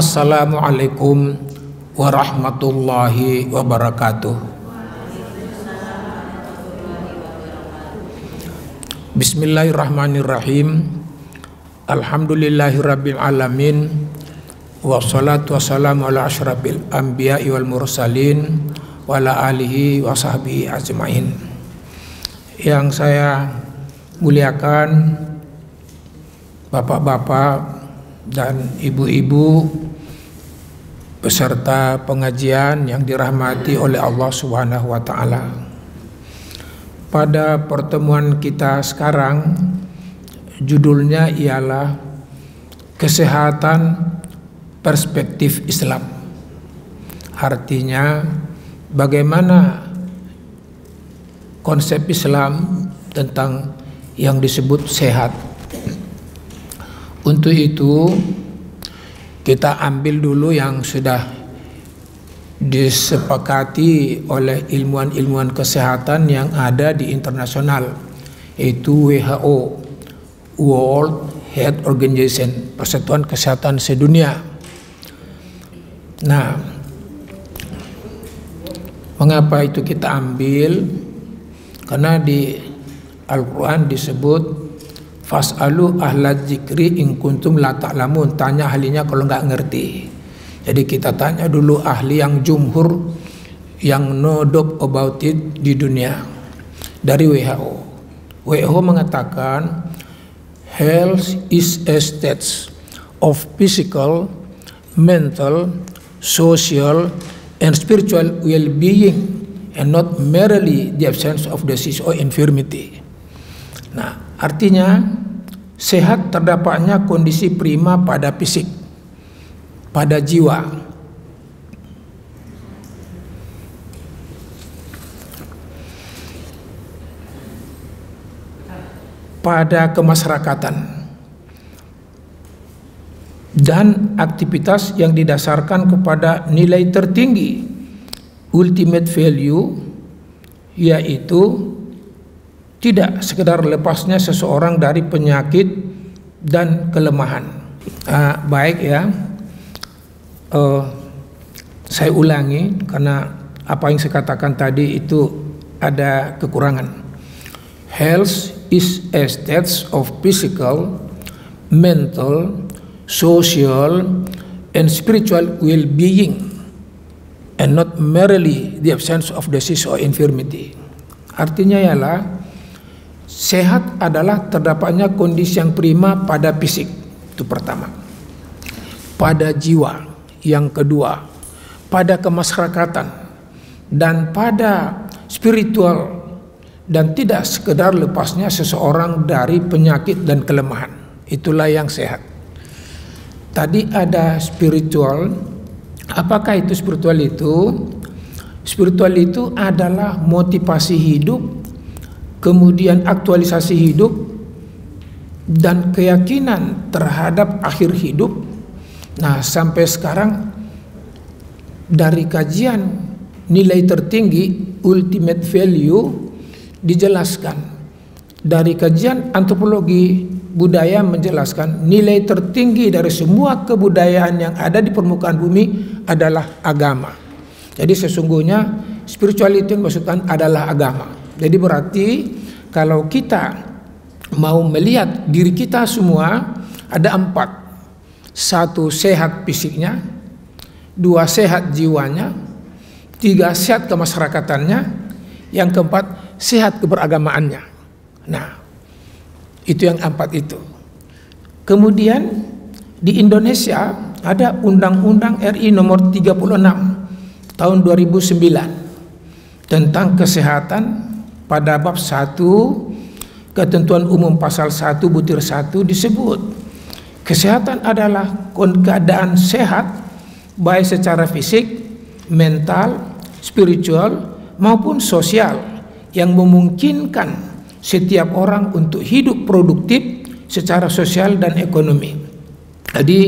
Assalamualaikum warahmatullahi wabarakatuh. Bismillahirrahmanirrahim. Alhamdulillahirabbil alamin. Wassalatu wassalamu ala asyrafil anbiya'i wal mursalin wa alihi wa sahbihi ajmain. Yang saya muliakan Bapak-bapak dan ibu-ibu peserta pengajian yang dirahmati oleh Allah Subhanahu wa taala. Pada pertemuan kita sekarang judulnya ialah kesehatan perspektif Islam. Artinya bagaimana konsep Islam tentang yang disebut sehat untuk itu kita ambil dulu yang sudah disepakati oleh ilmuwan-ilmuwan kesehatan yang ada di internasional yaitu WHO World Health Organization Persatuan Kesehatan Sedunia. Nah, mengapa itu kita ambil? Karena di Al-Quran disebut Fas'alu ahla zikri in kuntum la ta'lamun. Tanya ahlinya kalau nggak ngerti. Jadi kita tanya dulu ahli yang jumhur yang no doubt about it di dunia dari WHO. WHO mengatakan health is a state of physical, mental, social, and spiritual well-being and not merely the absence of disease or infirmity. Nah, Artinya sehat terdapatnya kondisi prima pada fisik, pada jiwa. Pada kemasyarakatan dan aktivitas yang didasarkan kepada nilai tertinggi ultimate value yaitu tidak sekedar lepasnya seseorang dari penyakit dan kelemahan. Uh, baik ya, uh, saya ulangi karena apa yang saya katakan tadi itu ada kekurangan. Health is a state of physical, mental, social, and spiritual well-being, and not merely the absence of disease or infirmity. Artinya ialah Sehat adalah terdapatnya kondisi yang prima pada fisik. Itu pertama. Pada jiwa. Yang kedua, pada kemasyarakatan dan pada spiritual dan tidak sekedar lepasnya seseorang dari penyakit dan kelemahan. Itulah yang sehat. Tadi ada spiritual. Apakah itu spiritual itu? Spiritual itu adalah motivasi hidup kemudian aktualisasi hidup dan keyakinan terhadap akhir hidup. Nah, sampai sekarang dari kajian nilai tertinggi ultimate value dijelaskan dari kajian antropologi budaya menjelaskan nilai tertinggi dari semua kebudayaan yang ada di permukaan bumi adalah agama. Jadi sesungguhnya spirituality maksudkan adalah agama. Jadi berarti kalau kita mau melihat diri kita semua ada empat. Satu sehat fisiknya, dua sehat jiwanya, tiga sehat kemasyarakatannya, yang keempat sehat keberagamaannya. Nah, itu yang empat itu. Kemudian di Indonesia ada Undang-Undang RI nomor 36 tahun 2009 tentang kesehatan pada bab 1 ketentuan umum pasal 1 butir 1 disebut kesehatan adalah keadaan sehat baik secara fisik, mental, spiritual maupun sosial yang memungkinkan setiap orang untuk hidup produktif secara sosial dan ekonomi. Jadi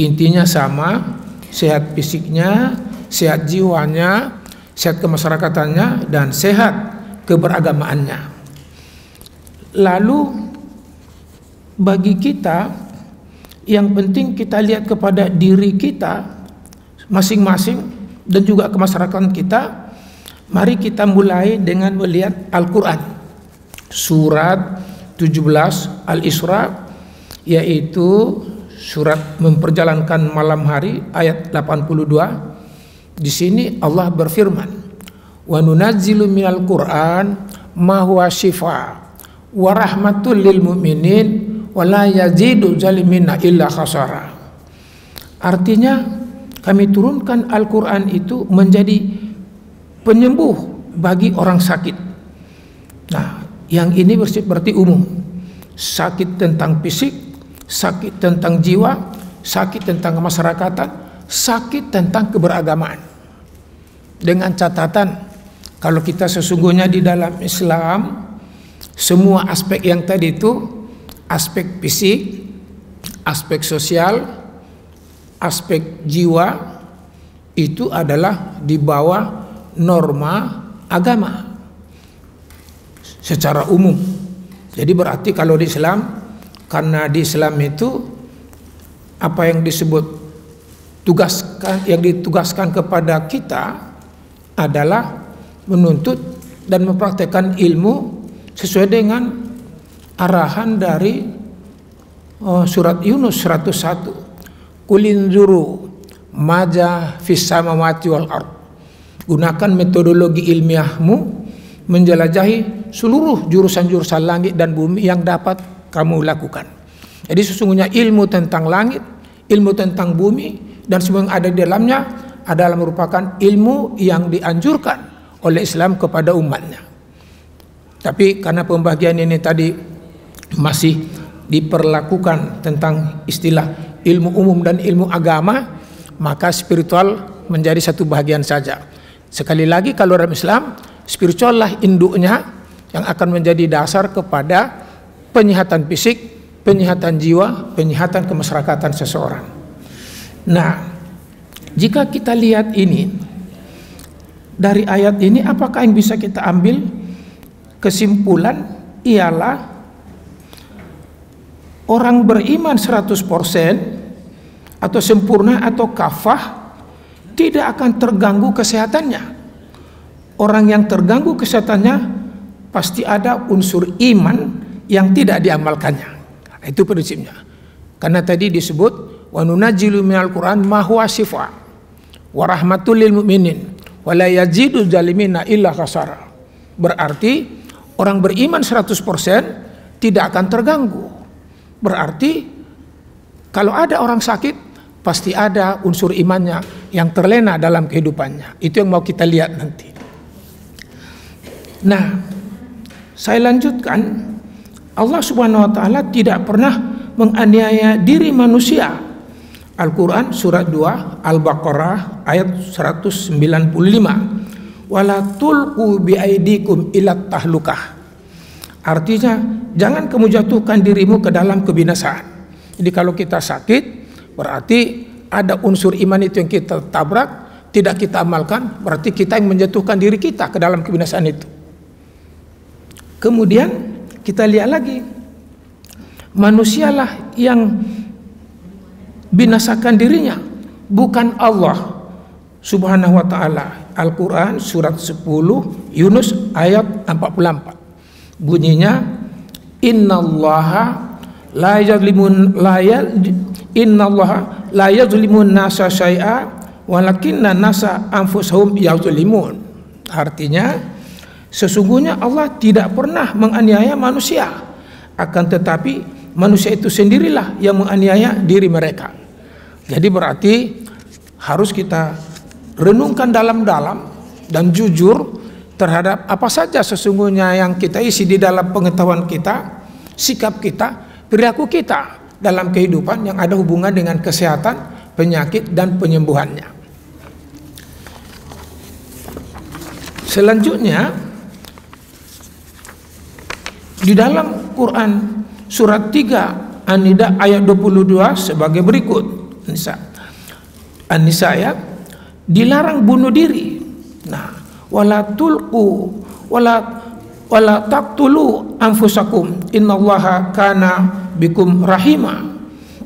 intinya sama, sehat fisiknya, sehat jiwanya, sehat kemasyarakatannya dan sehat keberagamaannya. Lalu bagi kita yang penting kita lihat kepada diri kita masing-masing dan juga ke masyarakat kita. Mari kita mulai dengan melihat Al-Qur'an. Surat 17 Al-Isra yaitu surat memperjalankan malam hari ayat 82. Di sini Allah berfirman, "Wa nunazzilu minal Qur'an ma huwa shifa wa rahmatul lil mu'minin wala yazidu zalimina illa khasara. Artinya kami turunkan Al-Qur'an itu menjadi penyembuh bagi orang sakit. Nah, yang ini berarti umum. Sakit tentang fisik, sakit tentang jiwa, sakit tentang kemasyarakatan, sakit tentang keberagamaan. Dengan catatan kalau kita sesungguhnya di dalam Islam semua aspek yang tadi itu aspek fisik, aspek sosial, aspek jiwa itu adalah di bawah norma agama secara umum. Jadi berarti kalau di Islam karena di Islam itu apa yang disebut tugaskan yang ditugaskan kepada kita adalah menuntut dan mempraktekkan ilmu sesuai dengan arahan dari oh, surat Yunus 101 kulinzuru maja fis samawati wal ard. Gunakan metodologi ilmiahmu menjelajahi seluruh jurusan-jurusan langit dan bumi yang dapat kamu lakukan. Jadi sesungguhnya ilmu tentang langit ilmu tentang bumi dan semua yang ada di dalamnya adalah merupakan ilmu yang dianjurkan oleh Islam kepada umatnya tapi karena pembagian ini tadi masih diperlakukan tentang istilah ilmu umum dan ilmu agama, maka spiritual menjadi satu bagian saja. Sekali lagi kalau dalam Islam, spiritual lah induknya yang akan menjadi dasar kepada penyihatan fisik, penyihatan jiwa, penyihatan kemasyarakatan seseorang. Nah, jika kita lihat ini dari ayat ini apakah yang bisa kita ambil kesimpulan ialah orang beriman 100% atau sempurna atau kafah tidak akan terganggu kesehatannya. Orang yang terganggu kesehatannya pasti ada unsur iman yang tidak diamalkannya. Itu prinsipnya. Karena tadi disebut wa nunajjilu minal Qur'an ma huwa shifa wa rahmatul lil mu'minin wa la yazidu zalimina illa khasara. Berarti orang beriman 100% tidak akan terganggu Berarti kalau ada orang sakit pasti ada unsur imannya yang terlena dalam kehidupannya. Itu yang mau kita lihat nanti. Nah, saya lanjutkan. Allah Subhanahu wa taala tidak pernah menganiaya diri manusia. Al-Qur'an surat 2 Al-Baqarah ayat 195. Wala tulqu biaidikum ila tahlukah Artinya jangan kamu jatuhkan dirimu ke dalam kebinasaan. Jadi kalau kita sakit berarti ada unsur iman itu yang kita tabrak, tidak kita amalkan, berarti kita yang menjatuhkan diri kita ke dalam kebinasaan itu. Kemudian kita lihat lagi manusialah yang binasakan dirinya, bukan Allah Subhanahu wa taala. Al-Qur'an surat 10 Yunus ayat 44 bunyinya innallaha la yazlimun la innallaha la yazlimun nasa syai'a walakinna nasa anfusahum yazlimun. Artinya sesungguhnya Allah tidak pernah menganiaya manusia. Akan tetapi manusia itu sendirilah yang menganiaya diri mereka jadi berarti harus kita renungkan dalam-dalam dan jujur terhadap apa saja sesungguhnya yang kita isi di dalam pengetahuan kita, sikap kita, perilaku kita dalam kehidupan yang ada hubungan dengan kesehatan, penyakit dan penyembuhannya. Selanjutnya di dalam Quran surat 3 An-Nida ayat 22 sebagai berikut. Nisa. An-Nisa ya dilarang bunuh diri. Nah, wala tulqu wala wala taqtulu anfusakum. Innallaha kana bikum rahima.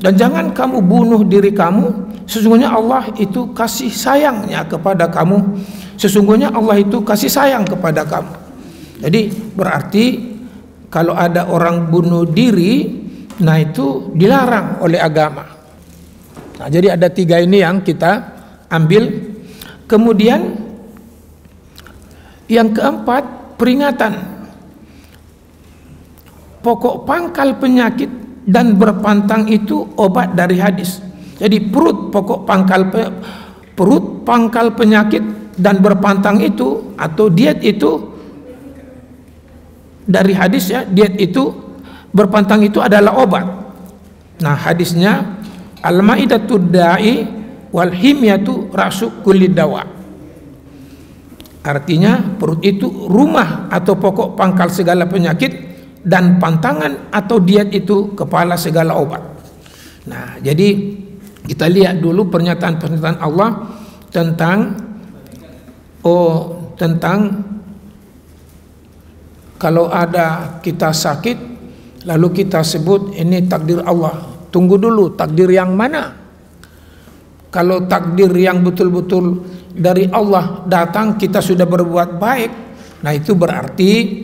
Dan jangan kamu bunuh diri kamu. Sesungguhnya Allah itu kasih sayangnya kepada kamu. Sesungguhnya Allah itu kasih sayang kepada kamu. Jadi berarti kalau ada orang bunuh diri nah itu dilarang oleh agama nah jadi ada tiga ini yang kita ambil kemudian yang keempat peringatan pokok pangkal penyakit dan berpantang itu obat dari hadis. Jadi perut pokok pangkal perut pangkal penyakit dan berpantang itu atau diet itu dari hadis ya diet itu berpantang itu adalah obat. Nah hadisnya al-maidatud da'i wal himyatu rasu kulli dawa. Artinya perut itu rumah atau pokok pangkal segala penyakit dan pantangan atau diet itu kepala segala obat. Nah, jadi kita lihat dulu pernyataan-pernyataan Allah tentang oh tentang kalau ada kita sakit lalu kita sebut ini takdir Allah. Tunggu dulu takdir yang mana? Kalau takdir yang betul-betul dari Allah datang kita sudah berbuat baik, nah itu berarti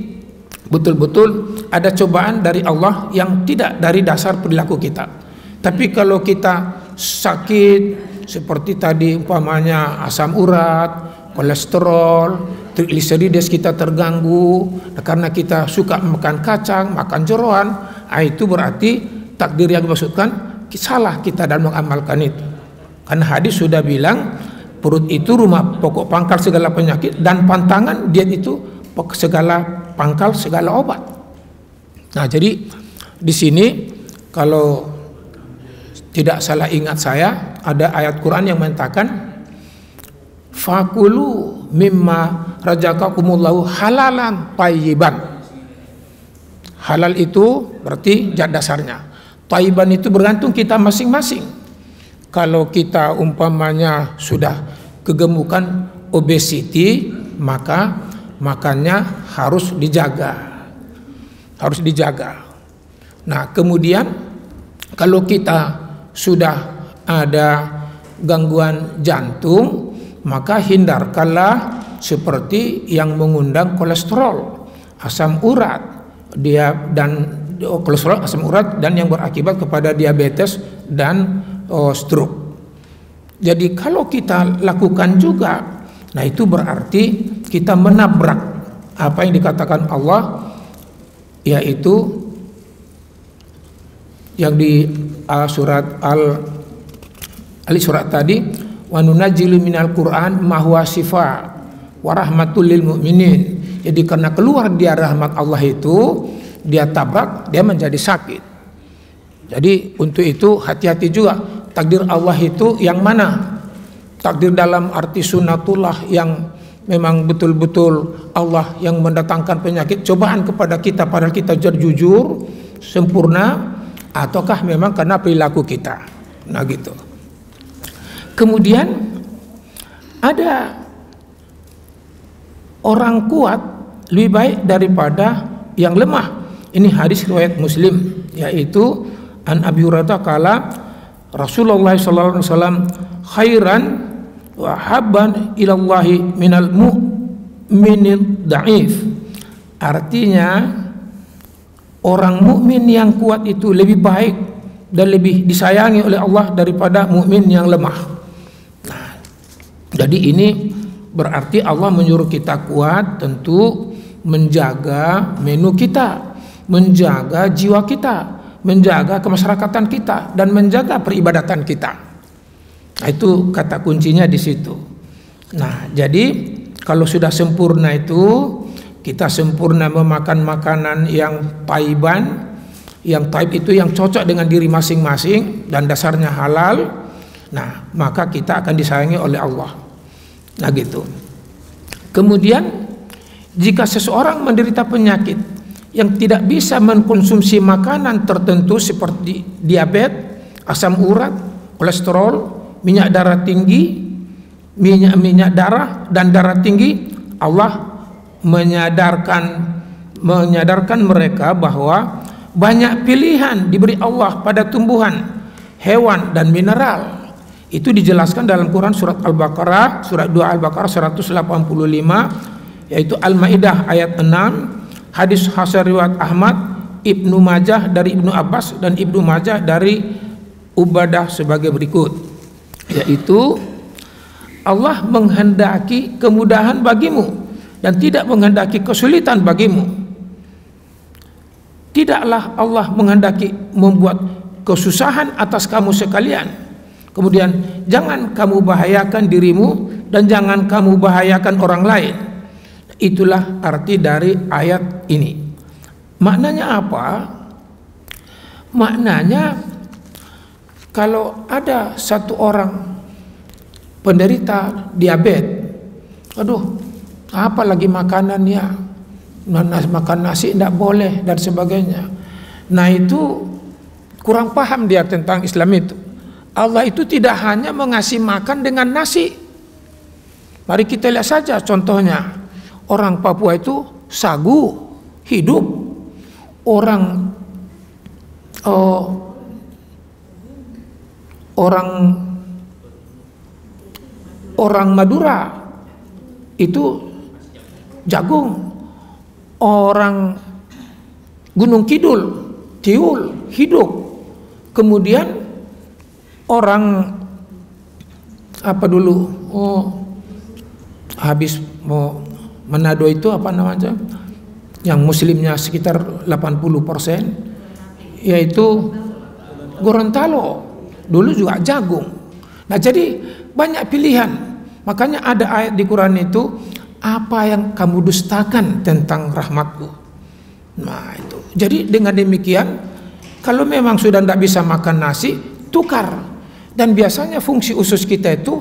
betul-betul ada cobaan dari Allah yang tidak dari dasar perilaku kita. Tapi kalau kita sakit seperti tadi umpamanya asam urat, kolesterol, triglycerides kita terganggu karena kita suka makan kacang, makan jeroan, ah, itu berarti takdir yang dimaksudkan salah kita dalam mengamalkan itu. Karena hadis sudah bilang perut itu rumah pokok pangkal segala penyakit dan pantangan dia itu segala pangkal segala obat. Nah, jadi di sini kalau tidak salah ingat saya ada ayat Quran yang mengatakan fakulu mimma rajakakumullahu halalan tayyiban. Halal itu berarti jad dasarnya. Tayyiban itu bergantung kita masing-masing. Kalau kita umpamanya sudah kegemukan obesity, maka makannya harus dijaga harus dijaga nah kemudian kalau kita sudah ada gangguan jantung maka hindarkanlah seperti yang mengundang kolesterol asam urat dia dan kolesterol asam urat dan yang berakibat kepada diabetes dan oh, stroke jadi kalau kita lakukan juga Nah itu berarti kita menabrak apa yang dikatakan Allah yaitu yang di uh, surat al Ali surat tadi wa nunajjilu minal Qur'an ma huwa mu'minin. Jadi karena keluar dia rahmat Allah itu dia tabrak dia menjadi sakit. Jadi untuk itu hati-hati juga. Takdir Allah itu yang mana? Takdir dalam arti sunatullah yang memang betul-betul Allah yang mendatangkan penyakit. Cobaan kepada kita padahal kita jujur sempurna ataukah memang karena perilaku kita? Nah gitu. Kemudian ada orang kuat lebih baik daripada yang lemah ini hadis riwayat muslim yaitu an Abi Hurairah kala Rasulullah sallallahu alaihi wasallam khairan wa habban ilallahi minal mu'minil da'if. Artinya orang mukmin yang kuat itu lebih baik dan lebih disayangi oleh Allah daripada mukmin yang lemah. Nah jadi ini berarti Allah menyuruh kita kuat tentu menjaga menu kita menjaga jiwa kita menjaga kemasyarakatan kita dan menjaga peribadatan kita Nah, itu kata kuncinya di situ. Nah, jadi kalau sudah sempurna itu kita sempurna memakan makanan yang taiban, yang taib itu yang cocok dengan diri masing-masing dan dasarnya halal. Nah, maka kita akan disayangi oleh Allah. Nah, gitu. Kemudian jika seseorang menderita penyakit yang tidak bisa mengkonsumsi makanan tertentu seperti diabetes, asam urat, kolesterol, minyak darah tinggi, minyak minyak darah dan darah tinggi, Allah menyadarkan menyadarkan mereka bahwa banyak pilihan diberi Allah pada tumbuhan hewan dan mineral. Itu dijelaskan dalam Quran surat Al-Baqarah, surat 2 Al-Baqarah 185 yaitu Al-Maidah ayat 6, hadis hasan riwayat Ahmad, Ibnu Majah dari Ibnu Abbas dan Ibnu Majah dari Ubadah sebagai berikut yaitu Allah menghendaki kemudahan bagimu dan tidak menghendaki kesulitan bagimu. Tidaklah Allah menghendaki membuat kesusahan atas kamu sekalian. Kemudian jangan kamu bahayakan dirimu dan jangan kamu bahayakan orang lain. Itulah arti dari ayat ini. Maknanya apa? Maknanya kalau ada satu orang penderita diabetes, aduh apa lagi makanan ya makan nasi tidak boleh dan sebagainya. Nah itu kurang paham dia tentang Islam itu. Allah itu tidak hanya mengasih makan dengan nasi. Mari kita lihat saja contohnya orang Papua itu sagu hidup. Orang oh, orang orang Madura itu jagung. Orang Gunung Kidul Tiul hidup. Kemudian orang apa dulu oh habis mau Manado itu apa namanya yang muslimnya sekitar 80 persen yaitu Gorontalo. Dulu juga jagung. Nah jadi banyak pilihan. Makanya ada ayat di Quran itu apa yang kamu dustakan tentang rahmatku? Nah itu. Jadi dengan demikian kalau memang sudah tidak bisa makan nasi tukar. Dan biasanya fungsi usus kita itu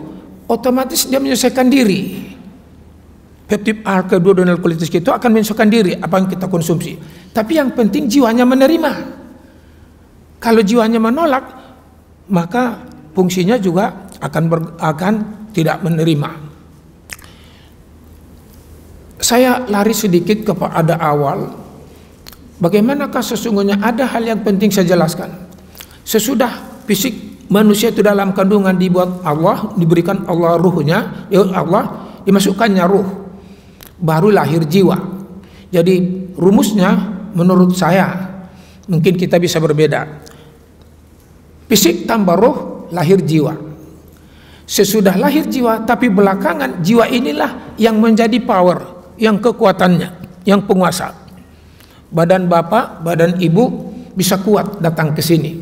otomatis dia menyelesaikan diri peptid A kedua donal kualitas kita akan menyelesaikan diri apa yang kita konsumsi. Tapi yang penting jiwanya menerima. Kalau jiwanya menolak maka fungsinya juga akan ber, akan tidak menerima. Saya lari sedikit kepada awal. Bagaimanakah sesungguhnya ada hal yang penting saya jelaskan? Sesudah fisik manusia itu dalam kandungan dibuat Allah diberikan Allah ruhnya ya Allah dimasukkannya ruh baru lahir jiwa jadi rumusnya menurut saya mungkin kita bisa berbeda fisik tambah ruh lahir jiwa sesudah lahir jiwa tapi belakangan jiwa inilah yang menjadi power yang kekuatannya, yang penguasa. Badan bapak, badan ibu bisa kuat datang ke sini.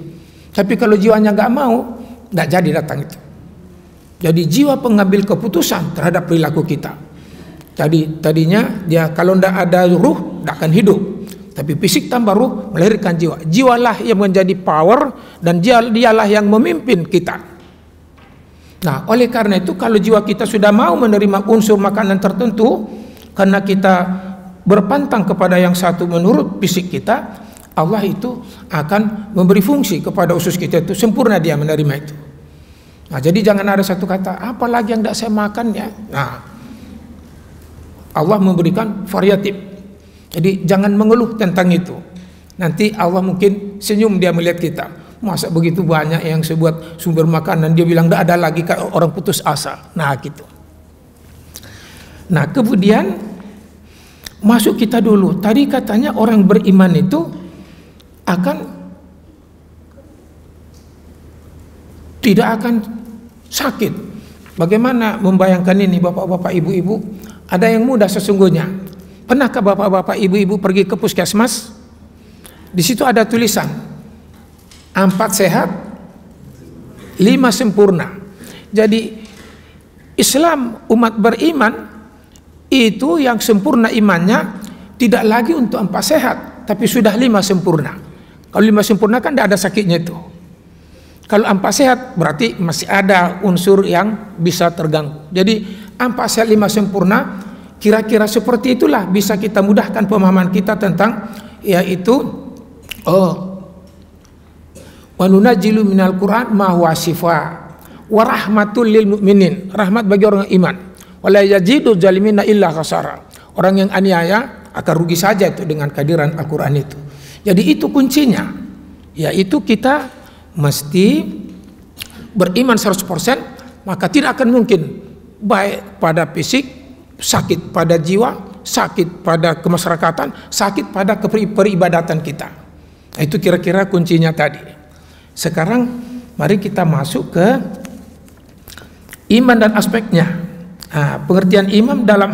Tapi kalau jiwanya nggak mau, nggak jadi datang itu. Jadi jiwa pengambil keputusan terhadap perilaku kita. Jadi tadinya dia kalau ndak ada ruh, ndak akan hidup. Tapi fisik tambah ruh melahirkan jiwa. Jiwalah yang menjadi power dan dialah yang memimpin kita. Nah, oleh karena itu kalau jiwa kita sudah mau menerima unsur makanan tertentu, karena kita berpantang kepada yang satu menurut fisik kita Allah itu akan memberi fungsi kepada usus kita itu sempurna dia menerima itu nah jadi jangan ada satu kata apalagi yang tidak saya makan ya nah Allah memberikan variatif jadi jangan mengeluh tentang itu nanti Allah mungkin senyum dia melihat kita masa begitu banyak yang sebuat sumber makanan dia bilang tidak ada lagi orang putus asa nah gitu Nah kemudian masuk kita dulu. Tadi katanya orang beriman itu akan tidak akan sakit. Bagaimana membayangkan ini bapak-bapak ibu-ibu? Ada yang mudah sesungguhnya. Pernahkah bapak-bapak ibu-ibu pergi ke puskesmas? Di situ ada tulisan empat sehat, lima sempurna. Jadi Islam umat beriman itu yang sempurna imannya tidak lagi untuk empat sehat tapi sudah lima sempurna kalau lima sempurna kan tidak ada sakitnya itu kalau empat sehat berarti masih ada unsur yang bisa terganggu jadi empat sehat lima sempurna kira-kira seperti itulah bisa kita mudahkan pemahaman kita tentang yaitu oh wanunajilu minal Quran ma rahmatul lil mu'minin rahmat bagi orang iman wala yajidu illa khasara. Orang yang aniaya akan rugi saja itu dengan kehadiran Al-Qur'an itu. Jadi itu kuncinya. Yaitu kita mesti beriman 100% maka tidak akan mungkin baik pada fisik, sakit pada jiwa, sakit pada kemasyarakatan, sakit pada peribadatan kita. Nah, itu kira-kira kuncinya tadi. Sekarang mari kita masuk ke iman dan aspeknya. Nah, pengertian iman dalam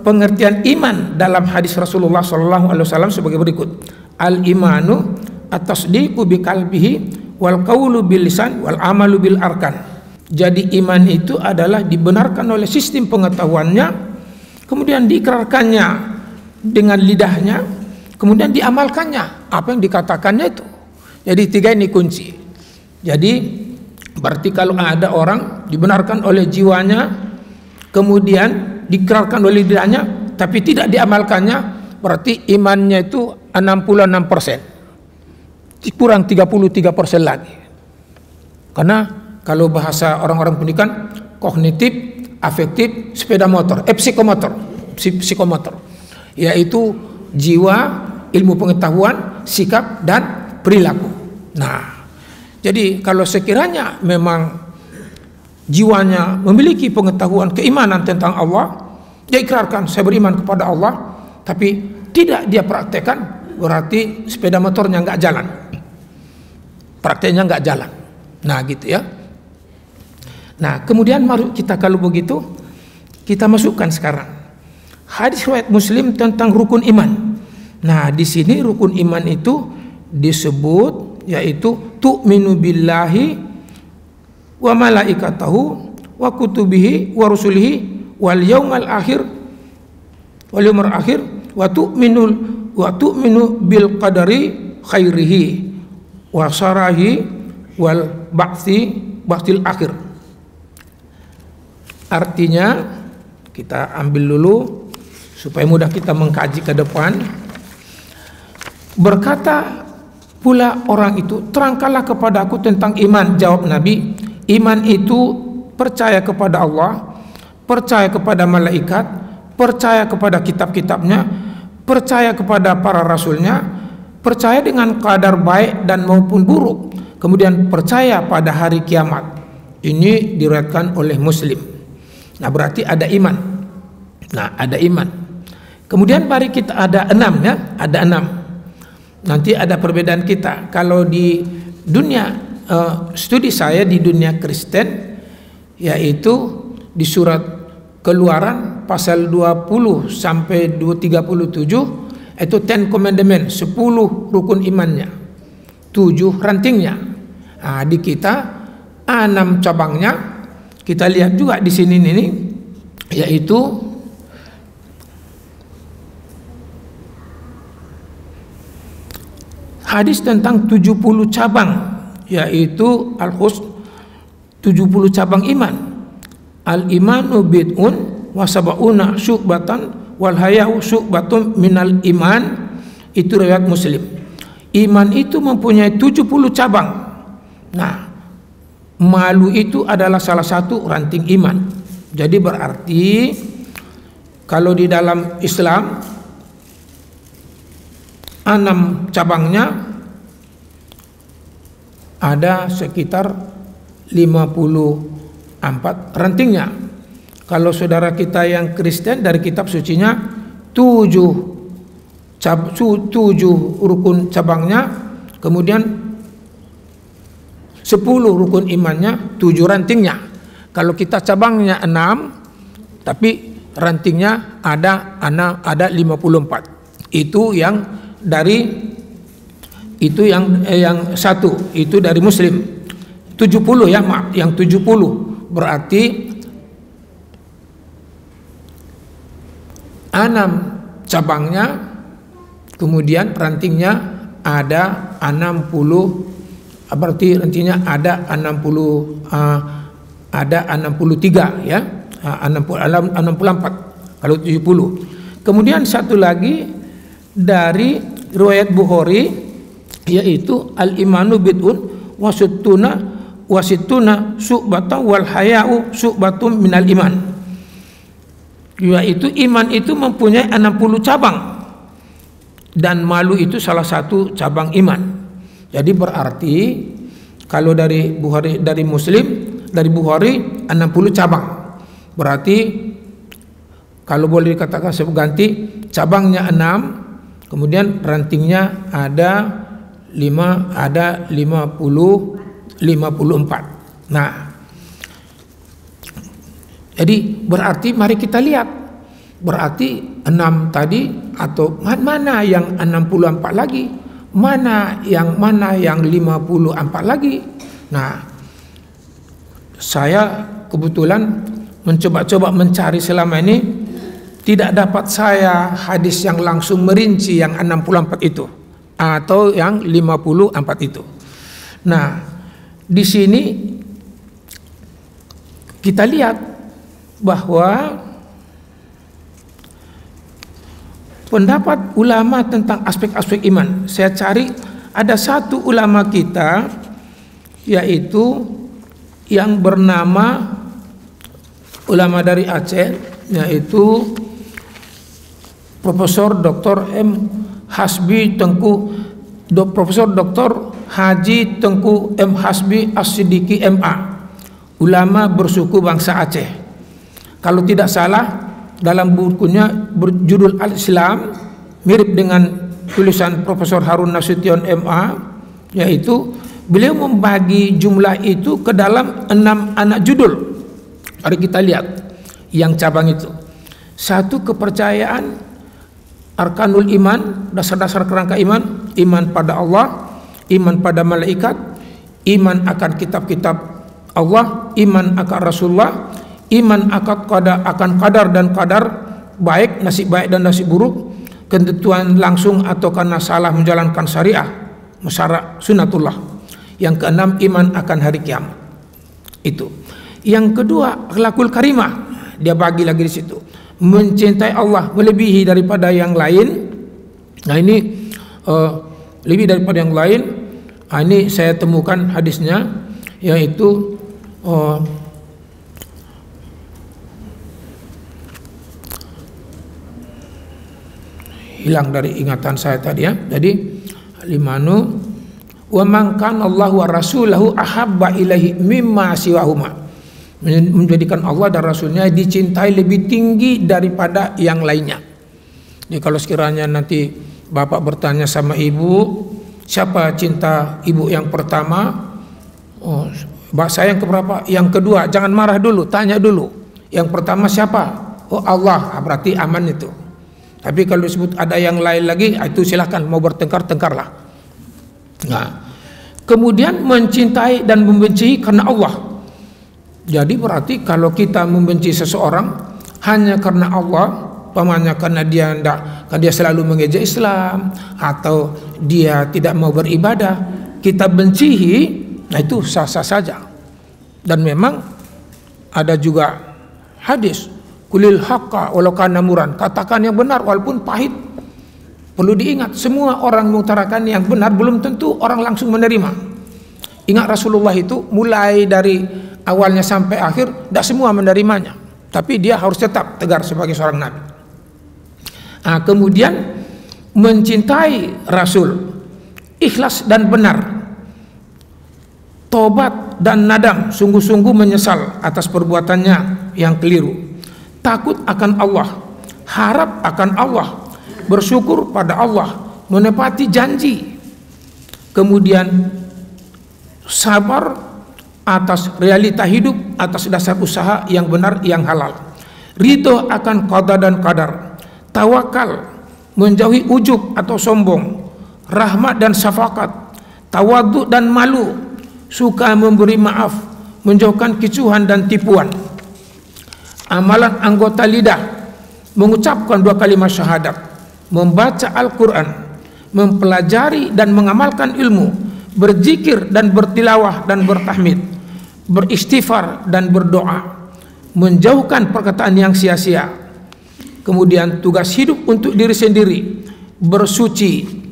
pengertian iman dalam hadis Rasulullah SAW sebagai berikut: al imanu atas diku bi kalbihi wal kaulu bil lisan wal amalu bil arkan. Jadi iman itu adalah dibenarkan oleh sistem pengetahuannya, kemudian diikrarkannya dengan lidahnya, kemudian diamalkannya apa yang dikatakannya itu. Jadi tiga ini kunci. Jadi berarti kalau ada orang dibenarkan oleh jiwanya, kemudian diikrarkan oleh lidahnya, tapi tidak diamalkannya, berarti imannya itu 66 persen kurang 33 persen lagi. Karena kalau bahasa orang-orang pendidikan kognitif, afektif, sepeda motor, eh, psikomotor, psikomotor, yaitu jiwa, ilmu pengetahuan, sikap dan perilaku. Nah, jadi kalau sekiranya memang jiwanya memiliki pengetahuan keimanan tentang Allah, dia ikrarkan saya beriman kepada Allah, tapi tidak dia praktekkan berarti sepeda motornya nggak jalan. Prakteknya nggak jalan. Nah gitu ya nah kemudian mari kita kalau begitu kita masukkan sekarang. Hadis riwayat muslim tentang rukun iman. Nah di sini rukun iman itu disebut yaitu tu'minu billahi wa malaikatahu wa kutubihi wa rusulihi wal yaumal akhir wal yaumil akhir wa tu'minul wa tu'minu bil qadari khairihi wa sarahi wal ba'thi ba'thil akhir artinya kita ambil dulu supaya mudah kita mengkaji ke depan berkata pula orang itu terangkanlah kepada aku tentang iman jawab Nabi iman itu percaya kepada Allah percaya kepada malaikat percaya kepada kitab-kitabnya percaya kepada para rasulnya, percaya dengan kadar baik dan maupun buruk, kemudian percaya pada hari kiamat. Ini diriwayatkan oleh Muslim. Nah, berarti ada iman. Nah, ada iman. Kemudian mari kita ada enam ya, ada enam. Nanti ada perbedaan kita. Kalau di dunia uh, studi saya di dunia Kristen yaitu di surat Keluaran pasal 20 sampai 237 itu Ten Commandment 10 rukun imannya 7 rantingnya nah, di kita 6 cabangnya kita lihat juga di sini ini yaitu hadis tentang 70 cabang yaitu al-hus 70 cabang iman. Al imanu bid'un wa sab'una syu'batan wal haya'u syu'batun minal iman. Itu riwayat muslim. Iman itu mempunyai 70 cabang. Nah malu itu adalah salah satu ranting iman jadi berarti kalau di dalam Islam enam cabangnya ada sekitar 50 empat rantingnya. Kalau saudara kita yang Kristen dari kitab sucinya tujuh cab, tujuh rukun cabangnya, kemudian sepuluh rukun imannya, tujuh rantingnya. Kalau kita cabangnya enam, tapi rantingnya ada ada puluh empat. Itu yang dari itu yang eh, yang satu itu dari Muslim. 70 ya maaf yang 70 berarti enam cabangnya kemudian rantingnya ada 60 berarti rantingnya ada 60 uh, ada 63 ya. Uh, 60 64 kalau 70 kemudian satu lagi dari riwayat Bukhari yaitu al imanu bid'un wasutuna wasituna su'batan wal haya'u su'batun minal iman. Yaitu iman itu mempunyai 60 cabang. Dan malu itu salah satu cabang iman jadi berarti Kalau dari Bukhari dari Muslim dari Bukhari 60 cabang. Berarti kalau boleh dikatakan saya ganti cabangnya 6 kemudian rantingnya ada 5 ada 50 54. Nah, jadi berarti mari kita lihat berarti 6 tadi atau mana yang 64 lagi mana yang mana yang 54 lagi? Nah saya kebetulan mencoba-coba mencari selama ini. Tidak dapat saya hadis yang langsung merinci yang 64 itu atau yang 54 itu. Nah di sini kita lihat bahwa pendapat ulama tentang aspek-aspek iman. Saya cari ada satu ulama kita yaitu yang bernama ulama dari Aceh yaitu Profesor Dr. M Hasbi Tengku Do, Profesor Dr. Haji Tengku M Hasbi As-Siddiqi MA ulama bersuku bangsa Aceh kalau tidak salah dalam bukunya berjudul Al-Islam mirip dengan tulisan Profesor Harun Nasution MA yaitu beliau membagi jumlah itu ke dalam enam anak judul. Mari kita lihat yang cabang itu. Satu kepercayaan arkanul iman dasar-dasar kerangka iman iman pada Allah iman pada malaikat iman akan kitab-kitab Allah iman akan Rasulullah iman akan kadar, akan kadar dan kadar baik nasib baik dan nasib buruk ketentuan langsung atau karena salah menjalankan syariah masyarakat sunatullah yang keenam iman akan hari kiamat. Itu. Yang kedua akhlakul karimah. Dia bagi lagi di situ. Mencintai Allah melebihi daripada yang lain. Nah ini uh, lebih daripada yang lain. Nah, ini saya temukan hadisnya yaitu uh, hilang dari ingatan saya tadi ya. Jadi limanu wa man kana Allah wa rasulahu ahabba ilaihi mimma siwahuma. Menjadikan Allah dan Rasulnya dicintai lebih tinggi daripada yang lainnya. Jadi kalau sekiranya nanti Bapak bertanya sama ibu, siapa cinta ibu yang pertama? Oh, saya yang keberapa? Yang kedua, jangan marah dulu, tanya dulu. Yang pertama siapa? Oh Allah, ah, berarti aman itu. Tapi kalau disebut ada yang lain lagi, ah, itu silahkan mau bertengkar tengkarlah. Nah, kemudian mencintai dan membenci karena Allah. Jadi berarti kalau kita membenci seseorang hanya karena Allah, pamannya karena dia tidak, karena dia selalu mengejek Islam atau dia tidak mau beribadah, kita benci, nah itu sah-sah saja. Dan memang ada juga hadis Kulil haqqa walau kana muran. Katakan yang benar walaupun pahit. Perlu diingat, semua orang mengutarakan yang benar belum tentu orang langsung menerima. Ingat Rasulullah itu mulai dari awalnya sampai akhir tidak semua menerimanya. Tapi dia harus tetap tegar sebagai seorang nabi. Nah, kemudian mencintai Rasul ikhlas dan benar tobat dan nadam sungguh-sungguh menyesal atas perbuatannya yang keliru takut akan Allah, harap akan Allah, bersyukur pada Allah, menepati janji, kemudian sabar atas realita hidup, atas dasar usaha yang benar, yang halal, ridho akan qada dan qadar, tawakal, menjauhi ujub atau sombong, rahmat dan syafakat, tawadu dan malu, suka memberi maaf, menjauhkan kicuhan dan tipuan amalan anggota lidah mengucapkan dua kalimat syahadat membaca Al-Quran mempelajari dan mengamalkan ilmu berzikir dan bertilawah dan bertahmid beristighfar dan berdoa menjauhkan perkataan yang sia-sia. Kemudian tugas hidup untuk diri sendiri bersuci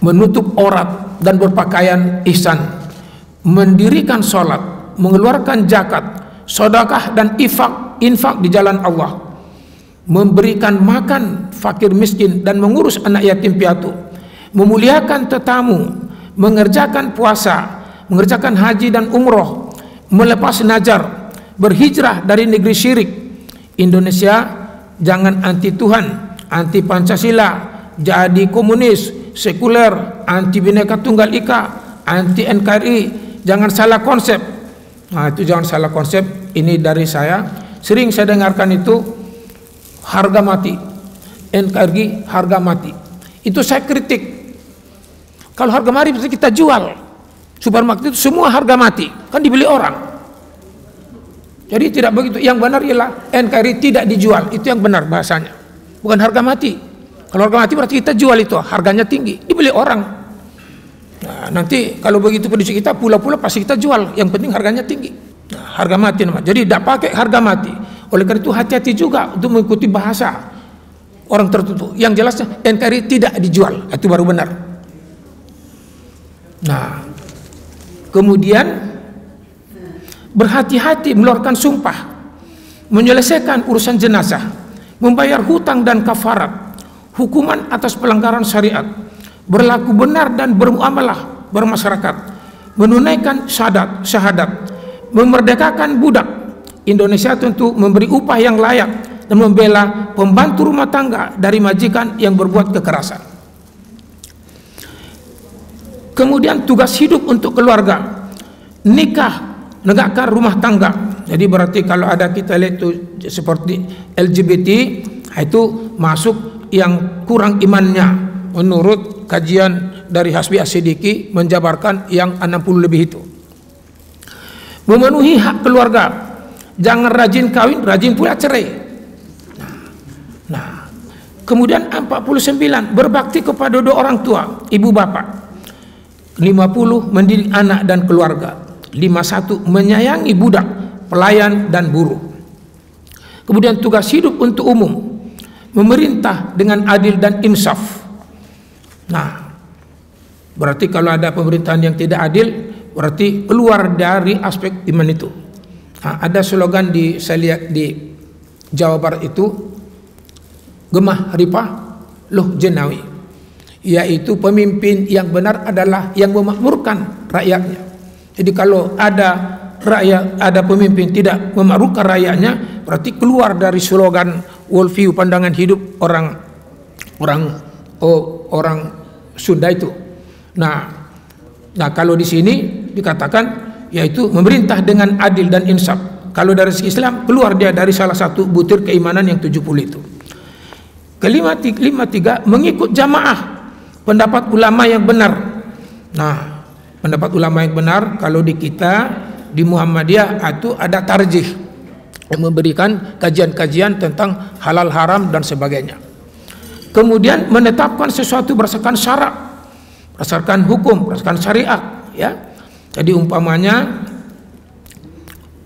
menutup aurat dan berpakaian ihsan mendirikan sholat mengeluarkan zakat sodakah dan infak infak di jalan Allah memberikan makan fakir miskin dan mengurus anak yatim piatu memuliakan tetamu mengerjakan puasa, mengerjakan haji dan umroh, melepas najar, berhijrah dari negeri syirik. Indonesia jangan anti Tuhan, anti Pancasila, jadi komunis, sekuler, anti Bhinneka Tunggal Ika, anti NKRI, jangan salah konsep. Nah, itu jangan salah konsep. Ini dari saya. Sering saya dengarkan itu harga mati. NKRI harga mati. Itu saya kritik. Kalau harga mati bisa kita jual. Supermarket itu semua harga mati, kan dibeli orang. Jadi tidak begitu. Yang benar ialah NKRI tidak dijual. Itu yang benar bahasanya. Bukan harga mati. Kalau harga mati berarti kita jual itu, harganya tinggi, dibeli orang. Nah, nanti kalau begitu kondisi kita pula-pula pasti kita jual. Yang penting harganya tinggi. Nah, harga mati nama. Jadi tidak pakai harga mati. Oleh karena itu hati-hati juga untuk mengikuti bahasa orang tertentu. Yang jelasnya NKRI tidak dijual, itu baru benar. Nah, kemudian berhati-hati mengeluarkan sumpah, menyelesaikan urusan jenazah, membayar hutang dan kafarat, hukuman atas pelanggaran syariat, berlaku benar dan bermuamalah bermasyarakat, menunaikan syahadat, syahadat, memerdekakan budak. Indonesia tentu memberi upah yang layak dan membela pembantu rumah tangga dari majikan yang berbuat kekerasan. Kemudian tugas hidup untuk keluarga, nikah, menegakkan rumah tangga. Jadi berarti kalau ada kita lihat itu seperti LGBT itu masuk yang kurang imannya menurut kajian dari Hasbi Asidiki menjabarkan yang 60 lebih itu. Memenuhi hak keluarga, jangan rajin kawin, rajin pula cerai. Nah, kemudian 49 berbakti kepada dua orang tua, ibu bapak. 50 mendidik anak dan keluarga. 51 menyayangi budak, pelayan dan buruh. Kemudian tugas hidup untuk umum, memerintah dengan adil dan insaf. Nah, berarti kalau ada pemerintahan yang tidak adil, berarti keluar dari aspek iman itu. Nah, ada slogan di saya lihat di Jawa Barat itu Gemah Ripah Loh Jenawi yaitu pemimpin yang benar adalah yang memakmurkan rakyatnya. Jadi kalau ada rakyat ada pemimpin tidak memakmurkan rakyatnya berarti keluar dari slogan worldview pandangan hidup orang orang oh, orang Sunda itu. Nah, nah kalau di sini dikatakan yaitu memerintah dengan adil dan insaf. Kalau dari Islam keluar dia dari salah satu butir keimanan yang 70 itu. Kelima lima tiga mengikut jamaah pendapat ulama yang benar. Nah, pendapat ulama yang benar kalau di kita di Muhammadiyah itu ada tarjih yang memberikan kajian-kajian tentang halal haram dan sebagainya. Kemudian menetapkan sesuatu berdasarkan syarak, berdasarkan hukum, berdasarkan syariat, ya. Jadi umpamanya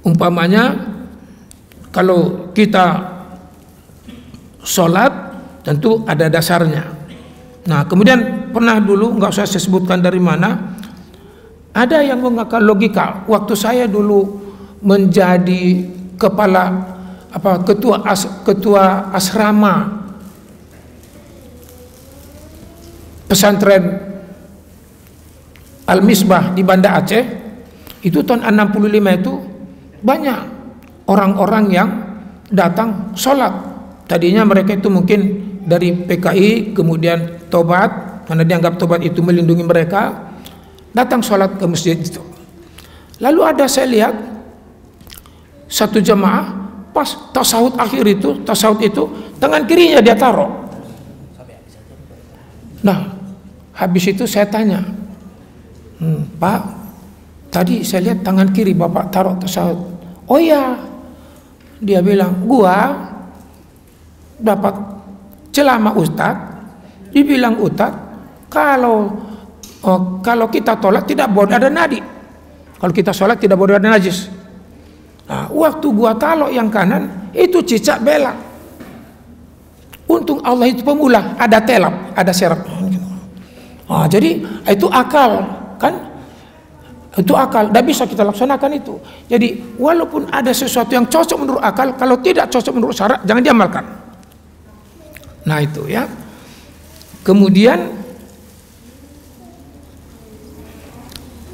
umpamanya kalau kita sholat tentu ada dasarnya. Nah, kemudian pernah dulu nggak usah saya sebutkan dari mana, ada yang menggunakan logika. Waktu saya dulu menjadi kepala apa ketua as, ketua asrama pesantren Al Misbah di Banda Aceh itu tahun 65 itu banyak orang-orang yang datang sholat. Tadinya mereka itu mungkin dari PKI kemudian tobat karena dianggap tobat itu melindungi mereka datang sholat ke masjid itu. Lalu ada saya lihat satu jemaah pas tasawuf akhir itu tasawuf itu tangan kirinya dia taruh. Nah habis itu saya tanya hmm, pak tadi saya lihat tangan kiri bapak taruh tasawuf oh ya dia bilang. Gua dapat celama ustad dibilang ustad kalau oh, kalau kita tolak tidak boleh ada nadi. Kalau kita sholat tidak boleh ada najis. Nah, waktu gua talok yang kanan itu cicak belak untung Allah itu pemula ada telap ada serap nah, jadi itu akal kan? Itu akal. Tidak bisa kita laksanakan itu. Jadi walaupun ada sesuatu yang cocok menurut akal kalau tidak cocok menurut syarat jangan diamalkan. Nah itu ya. Kemudian